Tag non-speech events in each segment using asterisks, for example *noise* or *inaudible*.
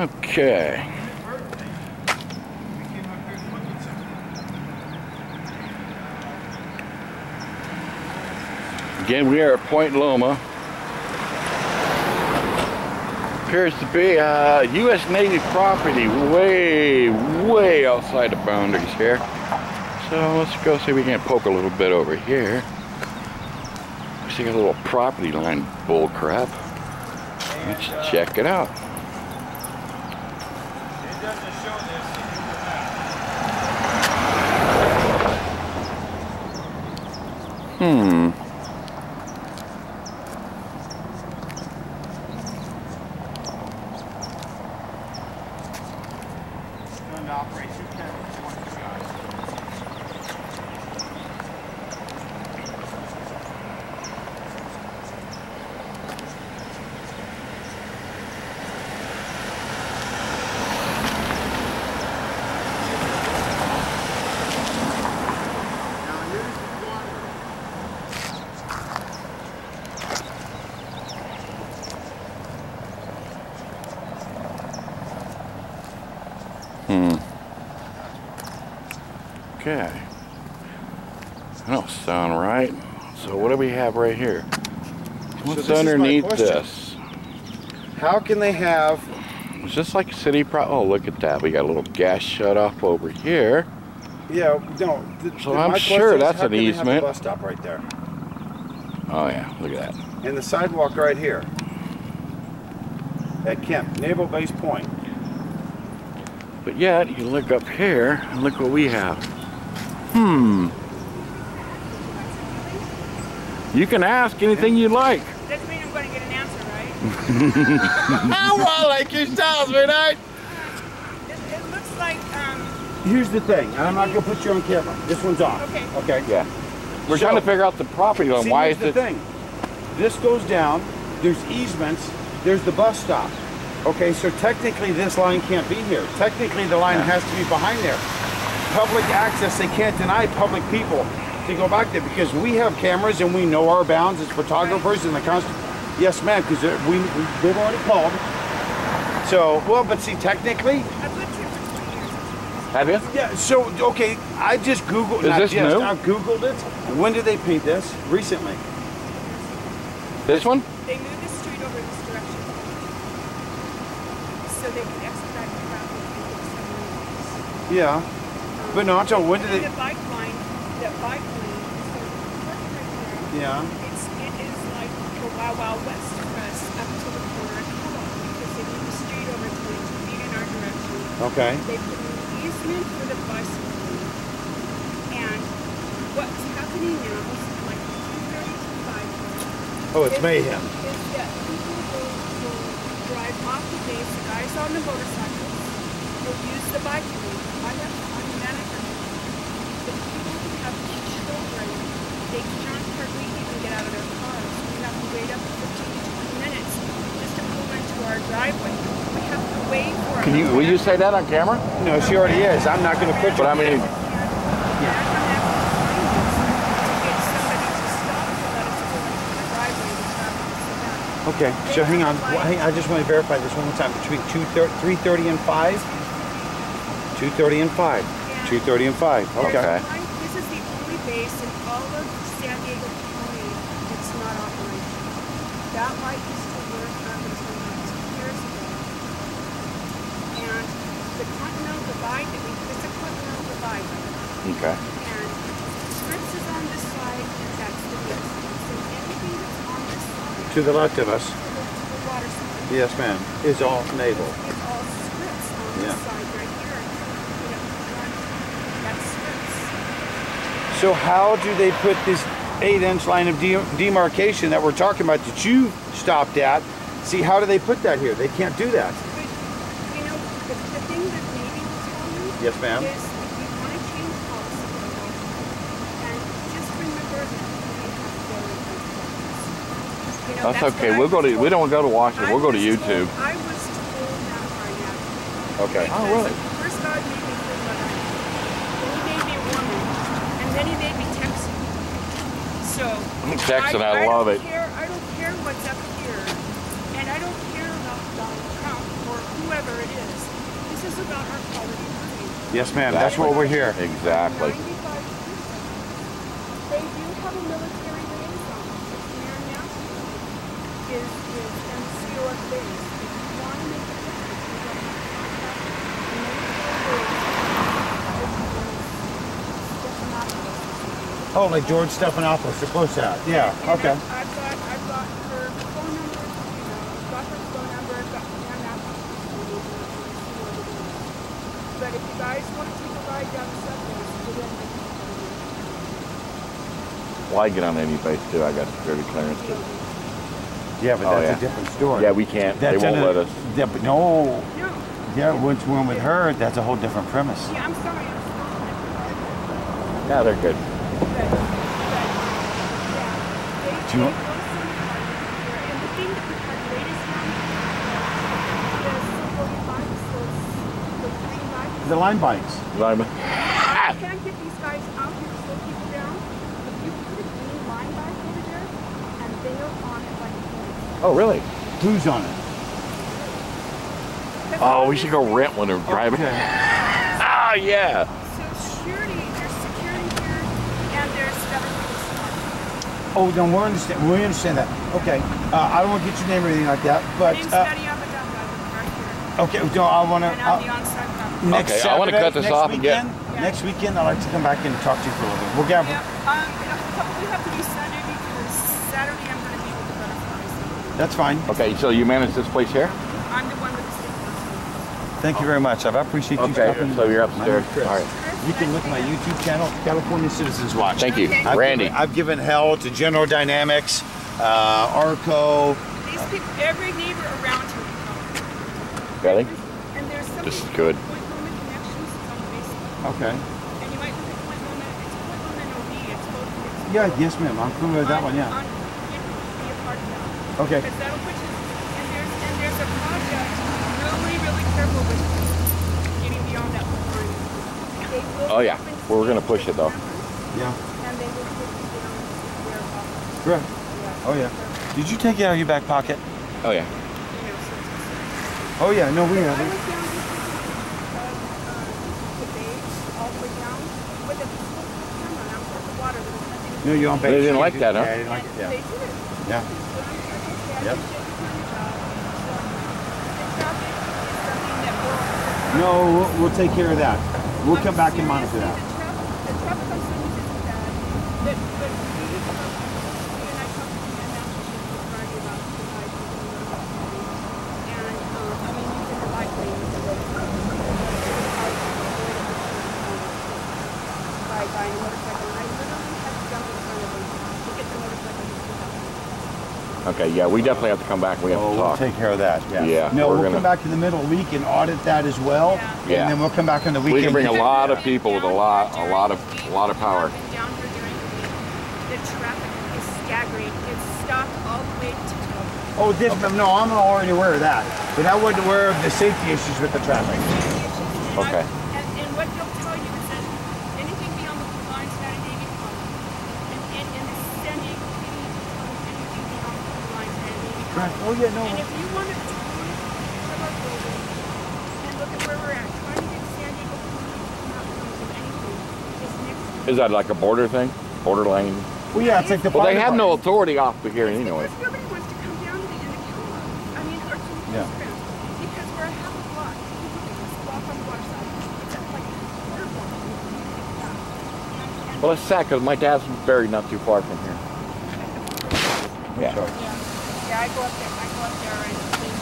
Okay. Again, we are at Point Loma. Appears to be uh, U.S. Navy property way, way outside the boundaries here. So let's go see if we can poke a little bit over here. See a little property line bull crap. Let's check it out. Doesn't show this. Hmm. It's going to operate two cameras, one shot. Now here's the one. Hmm. Okay. That don't sound right. So what do we have right here? What's my underneath this? How can they have Is this like a city pro? Oh, look at that. We got a little gas shut off over here. Yeah, no. The, So the- I'm sure that's an can they have the easement. bus stop right there, Oh yeah, look at that. and the sidewalk right here at Kemp Naval Base Point. But yet, you look up here and look what we have. Hmm. You can ask anything you like. Doesn't mean I'm going to get an answer, right? *laughs* well, like your style, sweetheart. It, it looks like, um, Here's the thing, I'm not gonna put you on camera. This one's off. Okay. Okay. Yeah. We're So- trying to figure out the property line. See, Why here's is the it? thing? This goes down. There's easements. There's the bus stop. Okay, so technically this line can't be here. Technically the line has to be behind there. Public access, they can't deny public people to go back there because we have cameras and we know our bounds as photographers and the const. Yes, ma'am, because uh, we, we they've already called. So well, but see, technically, I've lived here for 20 years. Have you? yeah. So okay, I just googled. Is not this just, new? I googled it. When did they paint this? Recently. This one? They moved the street over this direction. So they could expedite the traffic and get some Yeah. But no, I'm talking, when did they? the bike line, the bike lane, right there, Yeah. it's, it is like the Wild Wild West for us up to the corner of Kellogg because they moved the street over 22 feet in our direction. Okay. They put an easement for the bicycle lane. And what's happening now is like 230 to 5 Oh, it's is- mayhem. Is that people will, will drive off the base, the guys on the motorcycles will use the bike lane. I have, I'm a manager. The people who have children, they can't hardly even get out of their cars. We have to wait up to 15 to 20 minutes just to pull into our driveway. We have to wait for Can you? Will you say that on camera? No, she already is. I'm not gonna put you. But I mean, Okay, so hang on. I just want to verify this one more time. Between 2:30 3:30 and 5? 2:30 and 5. 2:30 and 5. Okay. Okay. This is the only base in all of San Diego County that's not operational. That light used to work up until like two years ago. And the Continental Divide that we, it's a Continental Divide, right? okay. and Scripps is on this side, and that's the base. So anything that's on this side, To the left of us. to the, to the water side, Yes, ma'am. Is all naval. it's all Scripps on this Yeah. side right here. You know, that's Scripps. So how do they put this eight-inch line of de- demarcation that we're talking about that you stopped at? See, how do they put that here? They can't do that. But, you know, the, the thing that maybe will tell you Yes, ma'am. is if you want to change policy, and just remember that we have very good policies. You know, That's what okay. We'll go to. We don't go to Washington. I We'll go to YouTube. Told, I was told that now. Okay. Oh, really? First God made me feel I am. Then he made me a woman, and then he made me Texan. So Texan, I love don't it. Care, I don't care what's up here, and I don't care about Donald Trump or whoever it is. This is about our quality. Yes, ma'am. That's what we're here. Exactly. 95 They do have a military liaison. Mayor Nancy is, is MCO of base. If you want to make a difference, you want to contact the military base, Oh, like George Stephanopoulos, they're close to that. Yeah, And okay. I've, I've got, I've got her phone number, you know, I've got her phone number, I've got Pam Apple's phone number, and see what it is. But if you guys want to take a ride down the subway, get in with me. Well, I get on any base too. I got security clearance too. Yeah, but Oh, that's yeah. a different story. Yeah, we can't. They That's won't a- let us. Yeah, but no. No, Yeah, once we're in with her, that's a whole different premise. yeah, I'm sorry, Yeah, they're good. But, but, yeah, they, Do you want- go somewhere, and the thing that we had latest on, the simple bikes, those, the green bikes. The Lime bikes. Lima. Can't get these guys out here to slow people down, but you put a green Lime bike over there, and they are on it like crazy. Oh, really? Who's on it? Oh, we should go rent one and drive it. Okay. Ah, yeah. So security, there's security here, and there's federal. Oh, no, we understand. We understand that. Okay. Uh, I don't want to get your name or anything like that, but My name's uh, Betty Abadanga, right here, okay. No, I want to. and I'm the on-site guy. Next Okay, I wanna cut this next off and get- weekend, Yeah. Next weekend, I'd like to come back and talk to you for a little bit. We'll get. Yeah, um, it'll probably have to be Sunday because Saturday I'm gonna be with the butterflies. That's fine. Okay, so you manage this place here? I'm the one with the state council. Thank you very much. I appreciate you Okay, stopping. so you're My upstairs. Chris. All right. You can look at my YouTube channel, California Citizens Watch. Thank you, I've Randy. Given, I've given hell to General Dynamics, uh, Arco. These people, every neighbor around here we call. Really? And there's some This is good. with Point Loma connections it's on Facebook. Okay. And you might look at Point Loma, it's Point Loma and OB, it's both. Yeah, yes, ma'am. I'm familiar with that one. Yeah. on- be a part of. Okay. Because that'll put you, and there's, and there's a project, really, really careful with getting beyond that line. They will Oh, yeah. open We're gonna push it, though. Yeah. And they will put you down where. Correct. Yeah. Oh, yeah. Did you take it out of your back pocket? Oh, yeah. You know, so it's- Oh, yeah. No, we have went it. down this uh, the beige all the way down with a camera and I'm with the water. There was nothing. No, you're on They base. didn't like that, huh? Yeah, I didn't like it. Yeah. They did it. Yeah. Yep. Yep. No, we'll, we'll take care of that. We'll come back and monitor that. The traffic on Sundays isn't bad, but, but we, we and I talked to Ken Appleton Friday about the bike and, um, I mean, you can bike lane with the road. By buying a motorcycle, I literally had to jump in front of him to get the motorcycle to stop. Okay, yeah, we definitely have to come back. We have Oh, to we'll take care of that. Yeah. Yeah, No, we're we'll gonna- come back in the middle of the week and audit that as well. Yeah. Yeah. And then we'll come back on the weekend. We can bring a lot of people with a lot, a lot of, a lot of power. Down here during the week, the traffic is staggering. It's stopped all the way to Toledo. Oh, this, no, I'm already aware of that. But I wasn't aware of the safety issues with the traffic. Okay. And, and what they'll tell you is that anything beyond the blue line is not a Navy club. And, and, and the standing, anything beyond the blue line is not a Navy club. Right. Oh, yeah, no. And if you want to tour some our and look at where we're at, trying to get San Diego not come anything is next Is that like a border thing? Border lane? Well, yeah, it's like the Well, they have no authority off of here It's anyway. nobody wants to come down to the end of Kilmer. I mean, or to the Yeah. yeah. Because we're a half a block. It's a block on the water side. It's like a quarter block. Yeah. And, and Well, it's sad because my dad's buried not too far from here. Yeah. Yeah. Yeah, I go up there. I go up there and clean.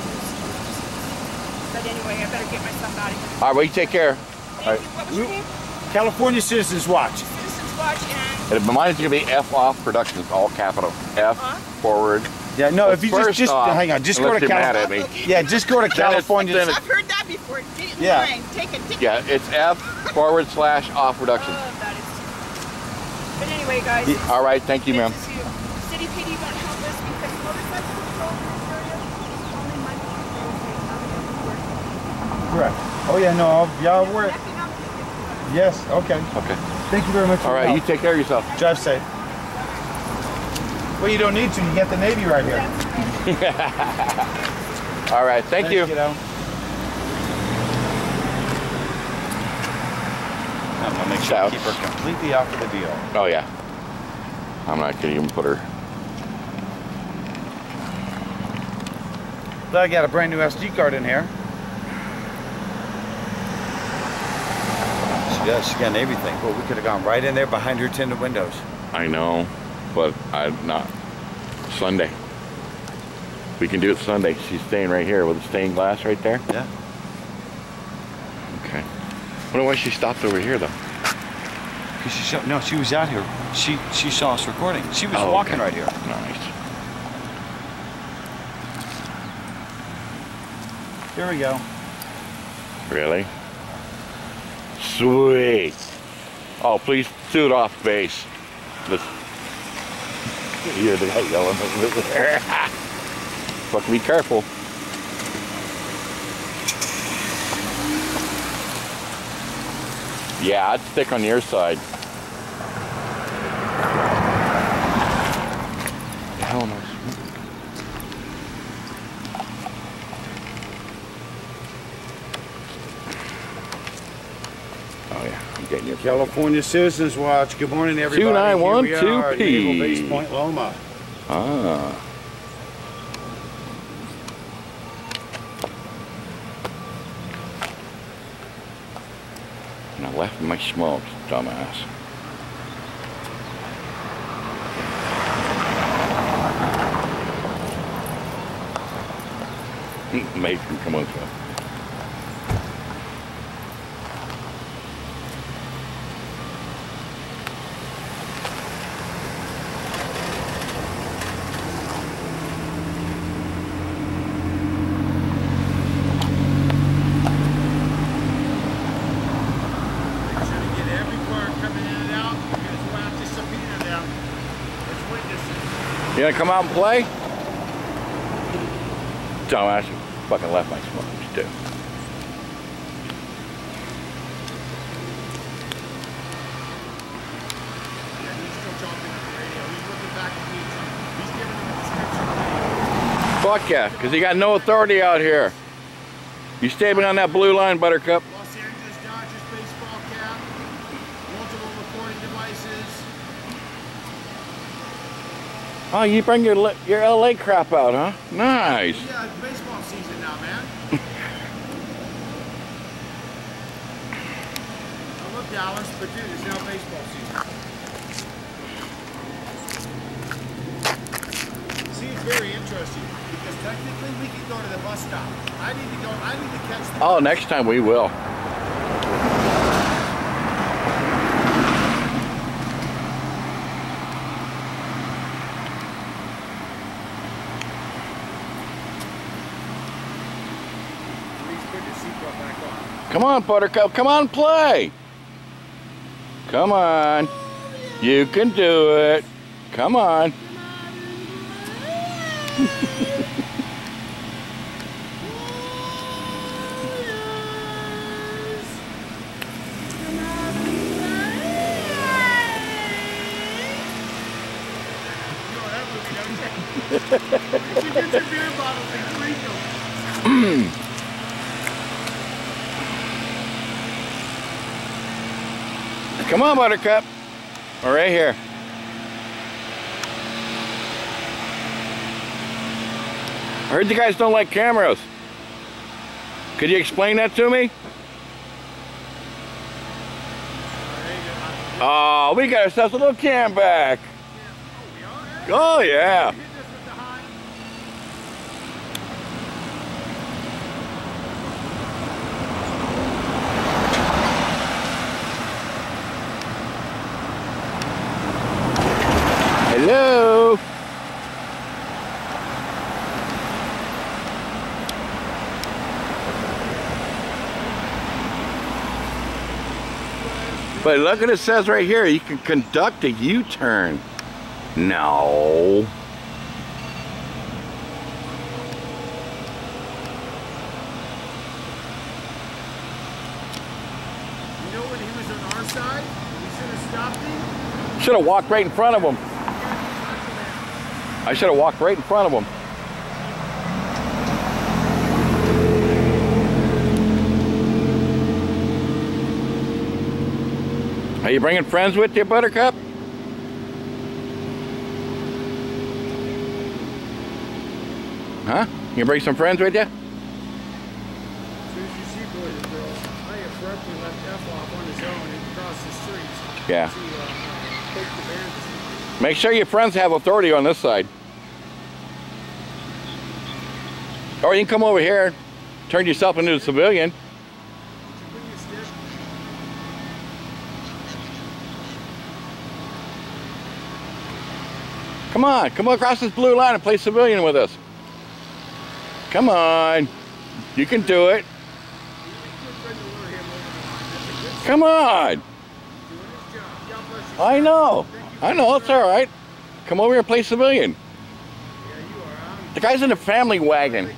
But anyway, I better get myself out of here. All right, well, you take care. Thank right. you. What was your name? California Citizens Watch. Citizens Watch and And mine is going to be F off Productions, all capital. F off? forward. Yeah, no, Well, if you just, just off, hang on, just go to you're mad at California. me. *laughs* Yeah, just go to California. then I've heard that before. Get in Yeah. line. Take a ticket. Yeah, it's F forward slash off Productions. Oh, that is But anyway, guys. Yeah. All right, thank you, ma'am. to see you. City PD won't help us because motorcycle patrol in this area is only Monday, Tuesday, Saturday, Correct. Oh yeah, no, I'll- yeah, Wednesday. we're Nothing else to do. yes, okay. Okay. Thank you very much. All right, you take care of yourself. drive safe. Well, you don't need to. You get the Navy right here. *laughs* All right, thank Thanks, you. kiddo. I'm gonna make sure to keep her completely off of the deal. Oh yeah. I'm not gonna even put her. But I got a brand new SD card in here. She got everything. But we could have gone right in there behind her tinted windows. I know, but I'm not. Sunday. We can do it Sunday. She's staying right here with the stained glass right there. Yeah. Okay. I wonder why she stopped over here though. Cause she saw, no, she was out here. She she saw us recording. She was Oh, walking okay. right here. Nice. Here we go. Really? Sweet. Oh, please suit off base. Let's. You're yelling over there. Fucking be careful. Yeah, I'd stick on your side. Hell no. Oh yeah, I'm getting your California Citizens Watch. Good morning, everybody. 291 Here we are 2P. Naval Base Point Loma. Ah. And I left my smokes, dumbass. Mate can come with me. Make sure to get every car coming in and out because we'll have to subpoena them as witnesses. You gonna come out and play? Dumbass, fucking left my smokes too. Fuck yeah, because you got no authority out here. You stay on that blue line, Buttercup. Oh, you bring your your LA crap out, huh? Nice. Yeah, it's baseball season now, man. *laughs* I love Dallas, but dude, it's now baseball season. See, it's very interesting because technically we could go to the bus stop. I need to go. I need to catch the. Oh, next time we will. Please put your seatbelt back on. Come on, Buttercup. Come on, play. Come on. You can do it. Come on. You know that movie, don't you? you should get your beer bottles and drink them. Come on, Buttercup. We're right here. I heard you guys don't like cameras. Could you explain that to me? Oh, we got ourselves a little cam back. Oh, yeah. Hit this with the high. Hello. But look at it says right here, you can conduct a U-turn. No. You know when he was on our side, we should have stopped him. Should have walked right in front of him. I should have walked right in front of him. Are you bringing friends with you, Buttercup? Huh? You bring some friends with you? As soon as you see boys and girls, I abruptly left F off on his own and crossed the street Yeah. to uh, take the band. Make sure your friends have authority on this side. Or you can come over here, and turn yourself into a civilian. Bring your stick. Come on, come across this blue line and play civilian with us. Come on. You can do it. Come on. I know. I know, it's all right. Come over here and play civilian. The guy's in a family wagon.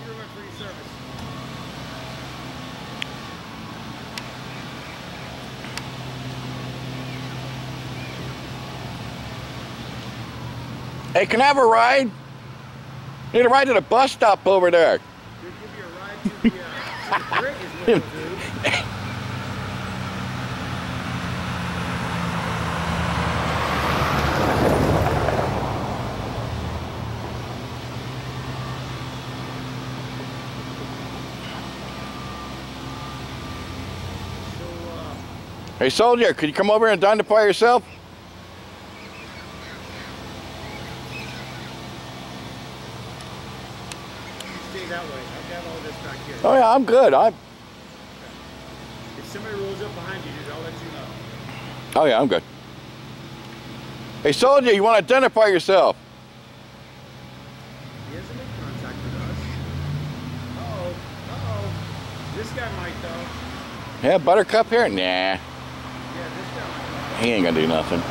Hey, can I have a ride? I Need a ride to the bus stop over there. Hey, soldier, could you come over and identify yourself? Stay that way. I've got all this back here. Oh yeah, I'm good. I. If somebody rolls up behind you, dude, I'll let you know. Oh yeah, I'm good. Hey, soldier, you want to identify yourself? He hasn't made contact with us. Uh-oh. Uh-oh. This guy might, though. Yeah, Buttercup here? Nah, Yeah, this guy might. he ain't gonna do nothing.